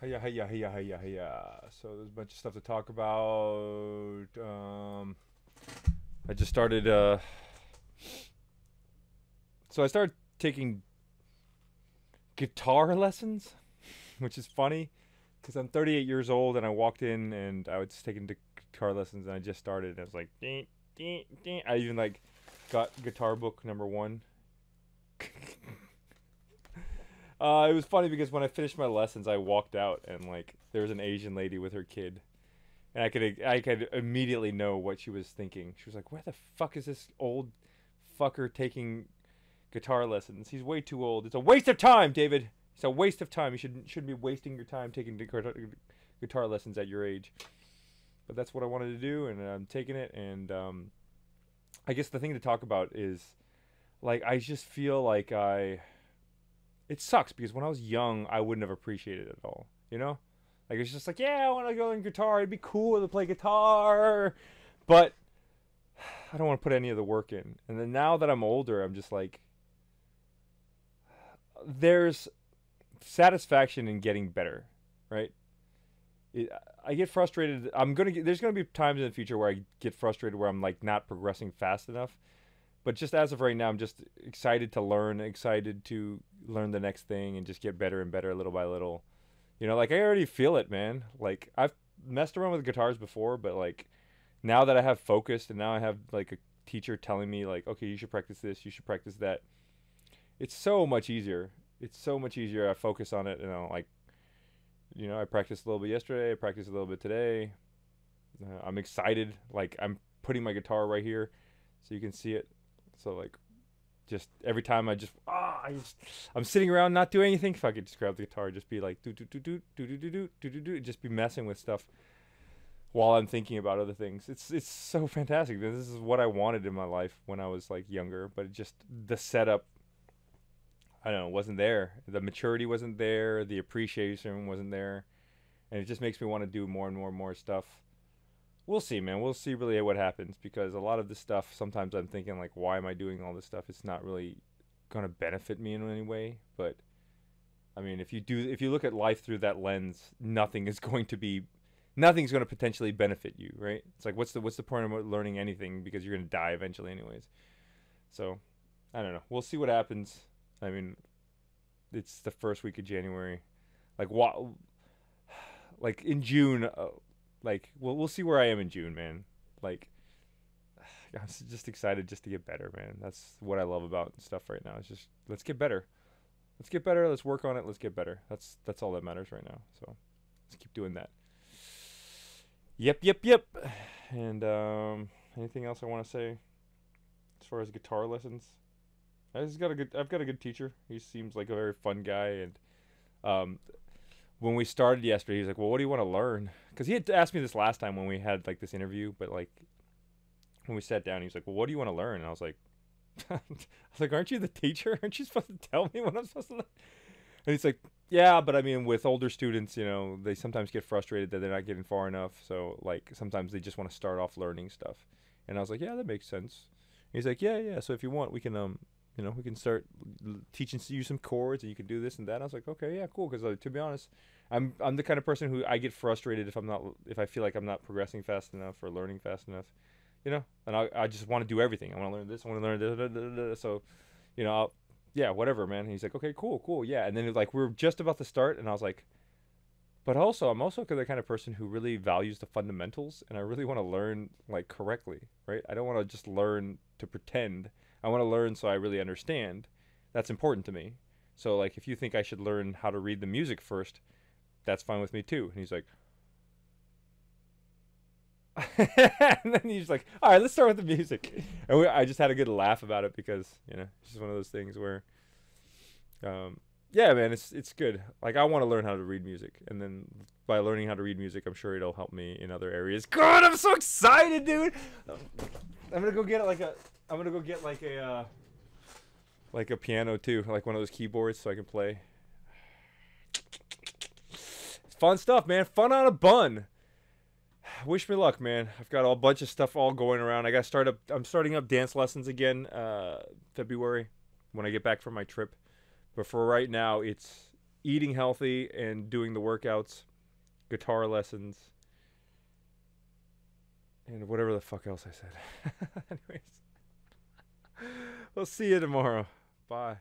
Hiya, hiya, hiya, hiya, hiya. So there's a bunch of stuff to talk about. Um, I just started. Uh, so I started taking guitar lessons, which is funny because I'm 38 years old and I walked in and I was taking the guitar lessons and I just started and I was like, ding, ding, ding. I even like got guitar book number one. uh, it was funny because when I finished my lessons, I walked out and like there was an Asian lady with her kid, and I could I could immediately know what she was thinking. She was like, "Where the fuck is this old fucker taking guitar lessons? He's way too old. It's a waste of time, David. It's a waste of time. You should shouldn't be wasting your time taking guitar, guitar lessons at your age." But that's what I wanted to do, and I'm taking it. And um, I guess the thing to talk about is, like, I just feel like I. It sucks because when I was young, I wouldn't have appreciated it at all. You know, like it's just like, yeah, I want to go learn guitar. It'd be cool to play guitar, but I don't want to put any of the work in. And then now that I'm older, I'm just like, there's satisfaction in getting better, right? It, I get frustrated. I'm gonna get. There's gonna be times in the future where I get frustrated where I'm like not progressing fast enough. But just as of right now, I'm just excited to learn, excited to learn the next thing, and just get better and better little by little. You know, like I already feel it, man. Like I've messed around with guitars before, but like now that I have focused and now I have like a teacher telling me like, okay, you should practice this, you should practice that. It's so much easier. It's so much easier. I focus on it, and I'm like you know, I practiced a little bit yesterday. I practiced a little bit today. Uh, I'm excited. Like I'm putting my guitar right here, so you can see it. So like, just every time I just ah, I just I'm sitting around not doing anything. If I could just grab the guitar, just be like do do do do do do do do do do just be messing with stuff while I'm thinking about other things. It's it's so fantastic. This is what I wanted in my life when I was like younger, but it just the setup I don't know, wasn't there. The maturity wasn't there. The appreciation wasn't there, and it just makes me want to do more and more and more stuff. We'll see, man. We'll see really what happens because a lot of this stuff. Sometimes I'm thinking like, why am I doing all this stuff? It's not really gonna benefit me in any way. But I mean, if you do, if you look at life through that lens, nothing is going to be, nothing's going to potentially benefit you, right? It's like, what's the what's the point of learning anything because you're gonna die eventually, anyways. So, I don't know. We'll see what happens. I mean, it's the first week of January. Like what? Like in June, uh, like we'll we'll see where I am in June, man. Like I'm just excited just to get better, man. That's what I love about stuff right now. It's just let's get better. Let's get better. Let's work on it. Let's get better. That's that's all that matters right now. So let's keep doing that. Yep, yep, yep. And um, anything else I want to say as far as guitar lessons? I've got a good. I've got a good teacher. He seems like a very fun guy, and um, when we started yesterday, he's like, "Well, what do you want to learn?" Because he had asked me this last time when we had like this interview, but like when we sat down, he was like, "Well, what do you want to learn?" And I was like, "I was like, aren't you the teacher? Aren't you supposed to tell me what I'm supposed to?" Learn? And he's like, "Yeah, but I mean, with older students, you know, they sometimes get frustrated that they're not getting far enough. So like sometimes they just want to start off learning stuff." And I was like, "Yeah, that makes sense." he's like, "Yeah, yeah. So if you want, we can um you know, we can start teaching you some chords, and you can do this and that. And I was like, okay, yeah, cool. Because to be honest, I'm I'm the kind of person who I get frustrated if I'm not if I feel like I'm not progressing fast enough or learning fast enough, you know. And I I just want to do everything. I want to learn this. I want to learn this. Da, da, da, so, you know, I'll, yeah, whatever, man. And he's like, okay, cool, cool, yeah. And then it, like we're just about to start, and I was like, but also I'm also the kind of person who really values the fundamentals, and I really want to learn like correctly, right? I don't want to just learn to pretend I want to learn so I really understand. That's important to me. So like if you think I should learn how to read the music first, that's fine with me too. And he's like and then he's like, "All right, let's start with the music." And we, I just had a good laugh about it because you know it's just one of those things where, um, yeah, man, it's it's good. Like I want to learn how to read music, and then by learning how to read music, I'm sure it'll help me in other areas. God, I'm so excited, dude! I'm gonna go get like a I'm gonna go get like a uh, like a piano too, like one of those keyboards, so I can play. It's fun stuff, man. Fun on a bun. Wish me luck, man. I've got a bunch of stuff all going around. I got start up. I'm starting up dance lessons again, uh, February, when I get back from my trip. But for right now, it's eating healthy and doing the workouts, guitar lessons, and whatever the fuck else I said. Anyways, we'll see you tomorrow. Bye.